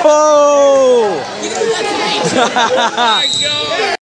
Oh! Oh my god!